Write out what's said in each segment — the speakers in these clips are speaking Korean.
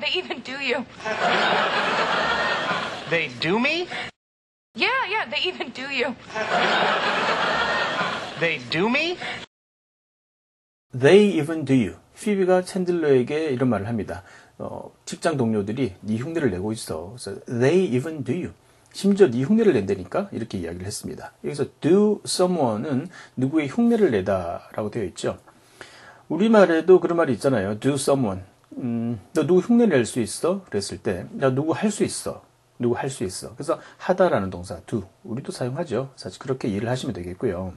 They even do you. They do me? Yeah, yeah, they even do you. They do me? They even do you. 피비가 챈들러에게 이런 말을 합니다. 어, 직장 동료들이 네 흉내를 내고 있어. 그래서 they even do you. 심지어 네 흉내를 낸다니까 이렇게 이야기를 했습니다. 여기서 do someone은 누구의 흉내를 내다라고 되어 있죠. 우리말에도 그런 말이 있잖아요. do someone. 음, 너 누구 흉내 낼 수 있어? 그랬을 때, 나 누구 할 수 있어. 누구 할 수 있어. 그래서 하다라는 동사 do. 우리도 사용하죠. 사실 그렇게 이해를 하시면 되겠고요.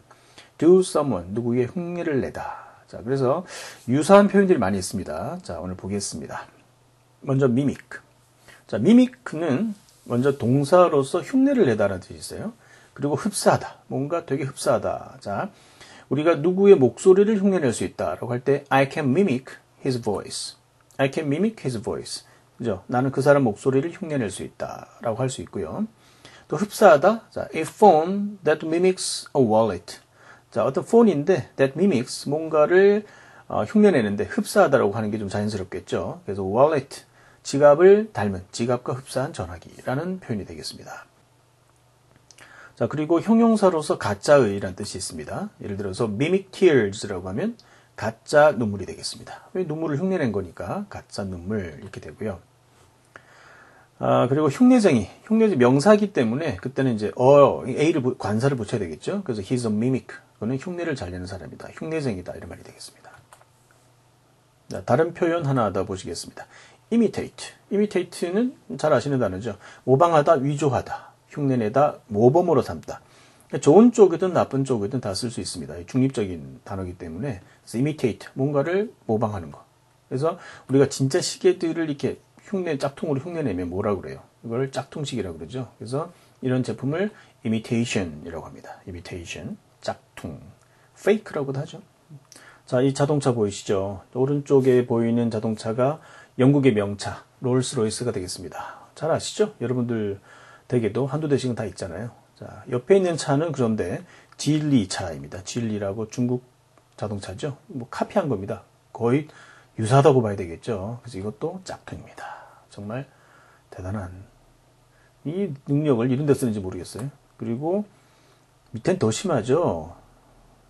do someone. 누구의 흉내를 내다. 자, 그래서 유사한 표현들이 많이 있습니다. 자, 오늘 보겠습니다. 먼저 mimic. 자, mimic는 먼저 동사로서 흉내를 내다라는 뜻이 있어요. 그리고 흡사하다. 뭔가 되게 흡사하다. 자, 우리가 누구의 목소리를 흉내낼 수 있다라고 할 때 I can mimic his voice. I can mimic his voice. 그죠? 나는 그 사람 목소리를 흉내낼 수 있다라고 할 수 있고요. 또 흡사하다. 자, a phone that mimics a wallet. 자, 어떤 폰인데 that mimics 뭔가를 어, 흉내내는데 흡사하다라고 하는 게 좀 자연스럽겠죠. 그래서 wallet 지갑을 닮은 지갑과 흡사한 전화기라는 표현이 되겠습니다. 자, 그리고 형용사로서 가짜의라는 뜻이 있습니다. 예를 들어서 mimic tears라고 하면 가짜 눈물이 되겠습니다. 왜 눈물을 흉내낸 거니까 가짜 눈물 이렇게 되고요. 아, 그리고 흉내쟁이, 흉내쟁이 명사기 때문에 그때는 이제 어, A를 관사를 붙여야 되겠죠. 그래서 he's a mimic. 그는 흉내를 잘 내는 사람이다. 흉내쟁이다. 이런 말이 되겠습니다. 자, 다른 표현 하나 더 보시겠습니다. imitate. imitate는 잘 아시는 단어죠. 모방하다, 위조하다, 흉내내다, 모범으로 삼다. 좋은 쪽이든 나쁜 쪽이든 다 쓸 수 있습니다. 중립적인 단어이기 때문에 그래서 imitate 뭔가를 모방하는 거. 그래서 우리가 진짜 시계들을 이렇게 흉내 짝퉁으로 흉내내면 뭐라 그래요? 이걸 짝퉁식이라고 그러죠. 그래서 이런 제품을 imitation이라고 합니다. imitation 짝퉁, fake라고도 하죠. 자, 이 자동차 보이시죠? 오른쪽에 보이는 자동차가 영국의 명차 롤스로이스가 되겠습니다. 잘 아시죠? 여러분들 댁에도 한두 대씩은 다 있잖아요. 자, 옆에 있는 차는 그런데 진리 차입니다. 진리라고 중국 자동차죠. 뭐 카피한 겁니다. 거의 유사하다고 봐야 되겠죠. 그래서 이것도 짝퉁입니다. 정말 대단한 이 능력을 이런 데 쓰는지 모르겠어요. 그리고 밑엔 더 심하죠.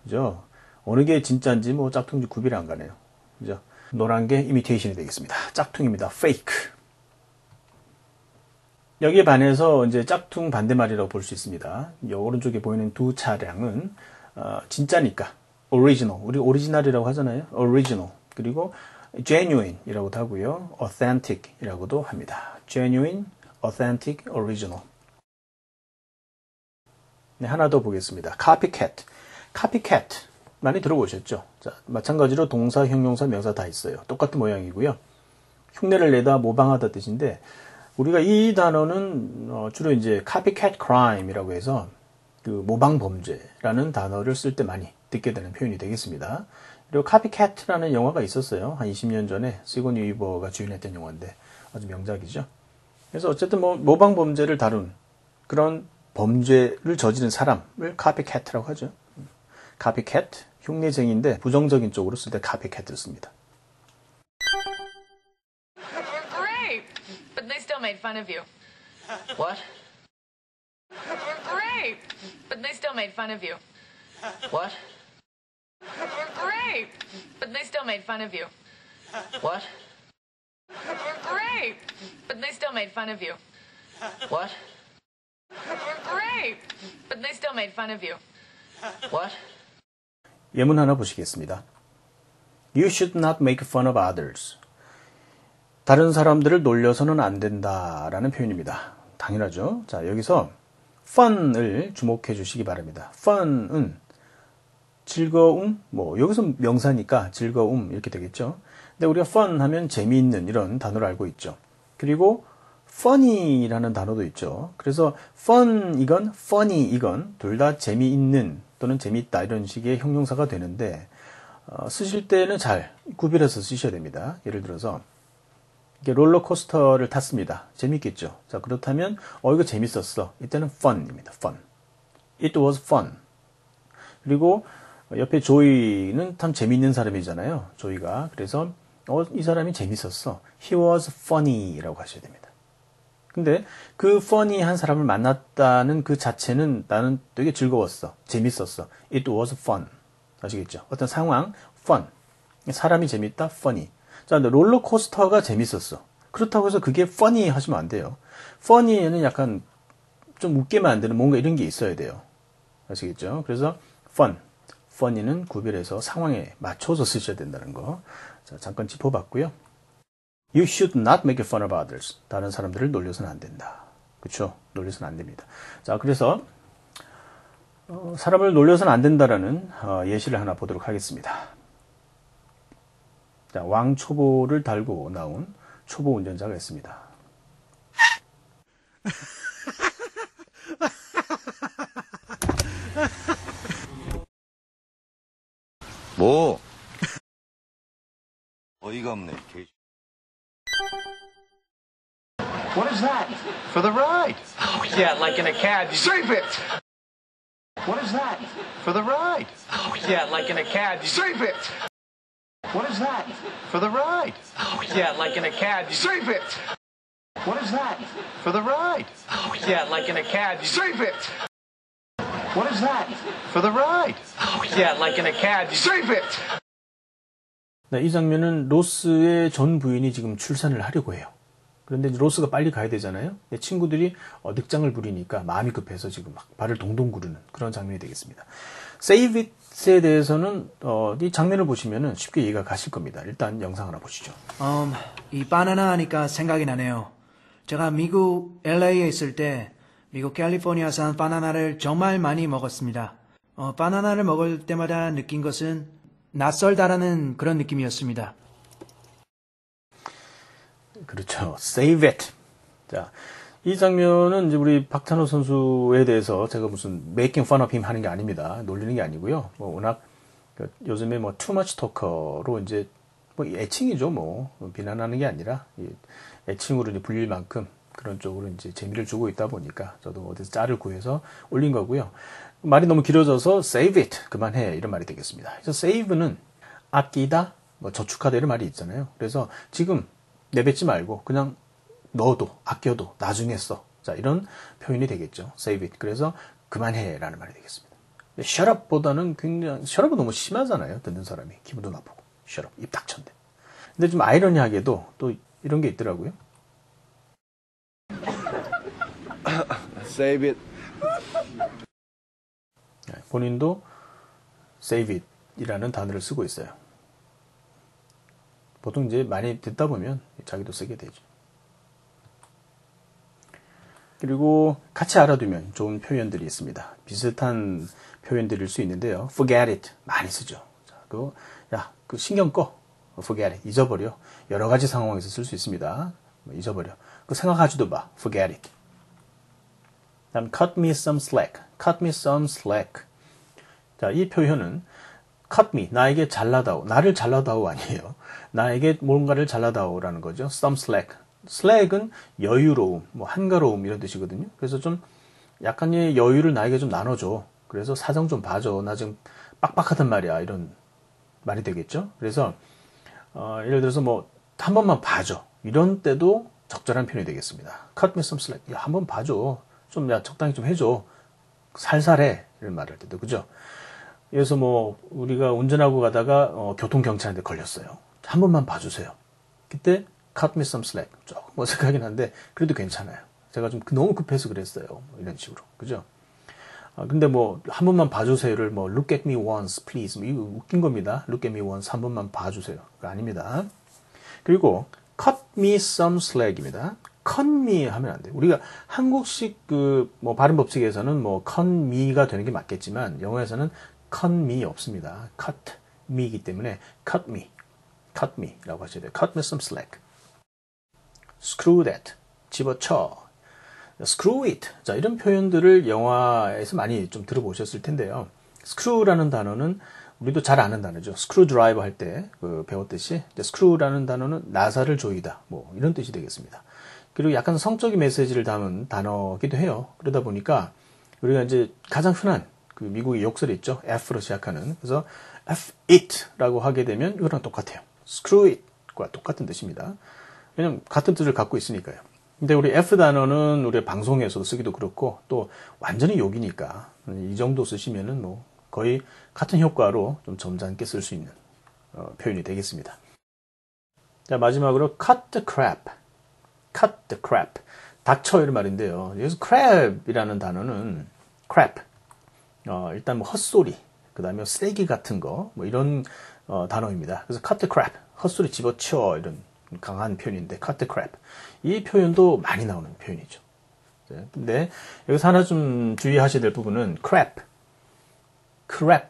그죠? 어느 게 진짜인지 뭐 짝퉁인지 구별이 안 가네요. 그죠? 노란 게 이미테이션이 되겠습니다. 짝퉁입니다. fake. 여기에 반해서 이제 짝퉁 반대말이라고 볼 수 있습니다. 오른쪽에 보이는 두 차량은 어, 진짜니까 오리지널, 우리 오리지널이라고 하잖아요. 오리지널 그리고 genuine이라고도 하고요. authentic이라고도 합니다. genuine, authentic, original. 네, 하나 더 보겠습니다. copycat. copycat. 많이 들어보셨죠? 자, 마찬가지로 동사, 형용사, 명사 다 있어요. 똑같은 모양이고요. 흉내를 내다, 모방하다 뜻인데, 우리가 이 단어는 어, 주로 이제 copycat crime이라고 해서 그 모방 범죄라는 단어를 쓸 때 많이 듣게 되는 표현이 되겠습니다. 그리고 copycat라는 영화가 있었어요. 한 20년 전에 시고니 위버가 주연했던 영화인데 아주 명작이죠. 그래서 어쨌든 뭐 모방 범죄를 다룬 그런 범죄를 저지른 사람을 copycat라고 하죠. copycat 흉내쟁인데 부정적인 쪽으로 쓸 때 copycat를 씁니다. made fun of you. What? We're great, but they still made fun of you. What? We're great, but they still made fun of you. What? We're great, but they still made fun of you. What? We're great, but they still made fun of you. What? 예문 하나 보시겠습니다. You should not make fun of others. 다른 사람들을 놀려서는 안 된다라는 표현입니다. 당연하죠. 자, 여기서 fun을 주목해 주시기 바랍니다. fun은 즐거움, 뭐, 여기서 명사니까 즐거움, 이렇게 되겠죠. 근데 우리가 fun 하면 재미있는 이런 단어를 알고 있죠. 그리고 funny라는 단어도 있죠. 그래서 fun 이건 funny 이건 둘 다 재미있는 또는 재미있다 이런 식의 형용사가 되는데 어, 쓰실 때는 잘 구별해서 쓰셔야 됩니다. 예를 들어서 롤러코스터를 탔습니다. 재밌겠죠. 자 그렇다면 어 이거 재밌었어. 이때는 fun입니다. fun. It was fun. 그리고 옆에 조이는 참 재미있는 사람이잖아요. 조이가. 그래서 어, 이 사람이 재밌었어. He was funny라고 하셔야 됩니다. 근데 그 funny한 사람을 만났다는 그 자체는 나는 되게 즐거웠어. 재밌었어. It was fun. 아시겠죠? 어떤 상황, fun. 사람이 재밌다, funny. 자, 근데 롤러코스터가 재밌었어. 그렇다고 해서 그게 funny 하시면 안 돼요. funny에는 약간 좀 웃게 만드는 뭔가 이런 게 있어야 돼요. 아시겠죠? 그래서 fun. funny는 구별해서 상황에 맞춰서 쓰셔야 된다는 거. 자, 잠깐 짚어봤고요. You should not make fun of others. 다른 사람들을 놀려서는 안 된다. 그렇죠? 놀려서는 안 됩니다. 자, 그래서 어, 사람을 놀려서는 안 된다라는 어, 예시를 하나 보도록 하겠습니다. 자, 왕초보를 달고 나온 초보 운전자가 있습니다. 뭐? 어이가 없네. 개... What is that? For the ride. Oh, yeah, like in a cab. You Save it! What is that? For the ride. Oh, yeah, like in a cab. You Save it! What is that? For the ride. Oh, yeah, like in a cab. You Save it! What is that? For the ride. Oh, yeah, like in a cab. You Save it! What is that? For the ride. Oh, yeah, like in a cab. You Save it! 네, 이 장면은 로스의 전 부인이 지금 출산을 하려고 해요. 그런데 로스가 빨리 가야 되잖아요. 근데 친구들이 어, 늑장을 부리니까 마음이 급해서 지금 막 발을 동동 구르는 그런 장면이 되겠습니다. Save It 에 대해서는 어, 이 장면을 보시면 쉽게 이해가 가실 겁니다. 일단 영상 하나 보시죠. 음, 이 바나나 하니까 생각이 나네요. 제가 미국 LA에 있을 때 미국 캘리포니아산 바나나를 정말 많이 먹었습니다. 어, 바나나를 먹을 때마다 느낀 것은 낯설다라는 그런 느낌이었습니다. 그렇죠. Save it. 자, 이 장면은 이제 우리 박찬호 선수에 대해서 제가 무슨 of him 하는 게 아닙니다. 놀리는 게 아니고요. 뭐 워낙 그 요즘에 뭐 much talker로 이제 뭐 애칭이죠. 뭐 비난하는 게 아니라 이 애칭으로 이제 불릴 만큼 그런 쪽으로 이제 재미를 주고 있다 보니까 저도 어디서 짤을 구해서 올린 거고요. 말이 너무 길어져서 save it 그만해 이런 말이 되겠습니다. 그래서 save는 아끼다, 뭐 저축하다 이런 말이 있잖아요. 그래서 지금 내뱉지 말고 그냥 넣어도 아껴도 나중에 써. 자 이런 표현이 되겠죠. save it. 그래서 그만해라는 말이 되겠습니다. shut up보다는 굉장히 shut up은 너무 심하잖아요. 듣는 사람이 기분도 나쁘고 shut up 입 닥쳤는데. 근데 좀 아이러니하게도 또 이런 게 있더라고요. Save it. 네, 본인도 save it 이라는 단어를 쓰고 있어요. 보통 이제 많이 듣다 보면 자기도 쓰게 되죠. 그리고 같이 알아두면 좋은 표현들이 있습니다. 비슷한 표현들일 수 있는데요. forget it 많이 쓰죠. 자, 그, 야, 그 신경 꺼. forget it 잊어버려. 여러 가지 상황에서 쓸 수 있습니다. 뭐 잊어버려. 그 생각하지도 마. forget it. 다음 cut me some slack. cut me some slack. 자, 이 표현은 cut me 나에게 잘라다오. 나를 잘라다오 아니에요. 나에게 뭔가를 잘라다오라는 거죠. some slack. Slack은 여유로움, 뭐 한가로움 이런 뜻이거든요. 그래서 좀 약간의 여유를 나에게 좀 나눠줘. 그래서 사정 좀 봐줘. 나 지금 빡빡하단 말이야. 이런 말이 되겠죠. 그래서 어, 예를 들어서 뭐 한 번만 봐줘. 이런 때도 적절한 표현이 되겠습니다. cut me some slack. 야, 한 번 봐줘. 좀, 야, 적당히 좀 해줘. 살살해. 이런 말을 할 때도, 그죠? 그래서 뭐, 우리가 운전하고 가다가, 어, 교통경찰한테 걸렸어요. 한 번만 봐주세요. 그때, cut me some slack. 조금 어색하긴 한데, 그래도 괜찮아요. 제가 좀 너무 급해서 그랬어요. 뭐 이런 식으로. 그죠? 아, 근데 뭐, 한 번만 봐주세요를 뭐, look at me once, please. 뭐, 이거 웃긴 겁니다. look at me once. 한 번만 봐주세요. 그거 아닙니다. 그리고, cut me some slack입니다. cut me 하면 안 돼요. 우리가 한국식 그, 뭐, 발음 법칙에서는 뭐, cut me가 되는 게 맞겠지만, 영어에서는 cut me 없습니다. cut me이기 때문에, cut me, cut me 라고 하셔야 돼요. cut me some slack. Screw that. 집어쳐. screw it. 자, 이런 표현들을 영화에서 많이 좀 들어보셨을 텐데요. screw라는 단어는 우리도 잘 아는 단어죠. drive 할때 그 배웠듯이 screw라는 단어는 나사를 조이다. 뭐 이런 뜻이 되겠습니다. 그리고 약간 성적인 메시지를 담은 단어기도 해요. 그러다 보니까 우리가 이제 가장 흔한 그 미국의 욕설이 있죠. F로 시작하는. 그래서 F it라고 하게 되면 이거랑 똑같아요. screw it과 똑같은 뜻입니다. 왜냐면 같은 뜻을 갖고 있으니까요. 근데 우리 F 단어는 우리 방송에서도 쓰기도 그렇고 또 완전히 욕이니까 이 정도 쓰시면은 뭐 거의 같은 효과로 좀 점잖게 쓸 수 있는 어, 표현이 되겠습니다. 자 마지막으로 cut the crap, cut the crap, 닥쳐 이런 말인데요. 여기서 crap이라는 단어는 crap, 어, 일단 뭐 헛소리, 그 다음에 쓰레기 같은 거, 뭐 이런 어, 단어입니다. 그래서 cut the crap, 헛소리 집어치워 이런 강한 표현인데 cut the crap 이 표현도 많이 나오는 표현이죠. 네, 근데 여기서 하나 좀 주의하셔야 될 부분은 crap, crap.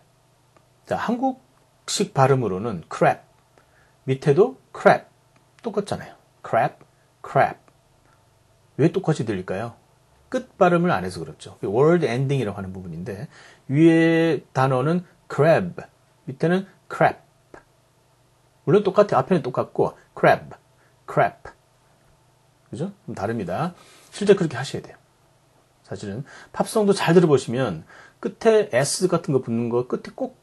자 한국식 발음으로는 crap 밑에도 crap 똑같잖아요. crap, crap. 왜 똑같이 들릴까요? 끝 발음을 안 해서 그렇죠. word ending이라고 하는 부분인데 위에 단어는 crab, 밑에는 crap. 물론 똑같아. 앞에는 똑같고 crab, crap. 그죠? 좀 다릅니다. 실제 그렇게 하셔야 돼요. 사실은 팝송도 잘 들어보시면 끝에 s 같은 거 붙는 거 끝에 꼭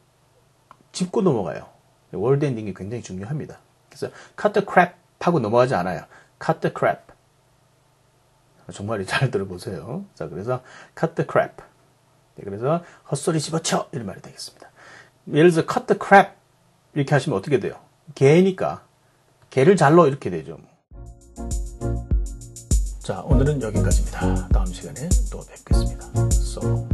짚고 넘어가요. word ending이 굉장히 중요합니다. 그래서 cut the crap 하고 넘어가지 않아요. cut the crap. 정말 잘 들어보세요. 자, 그래서 cut the crap. 네, 그래서 헛소리 집어쳐 이런 말이 되겠습니다. 예를 들어서 cut the crap 이렇게 하시면 어떻게 돼요? 개니까 개를 잘로 이렇게 되죠. 자, 오늘은 여기까지입니다. 다음 시간에 또 뵙겠습니다. So.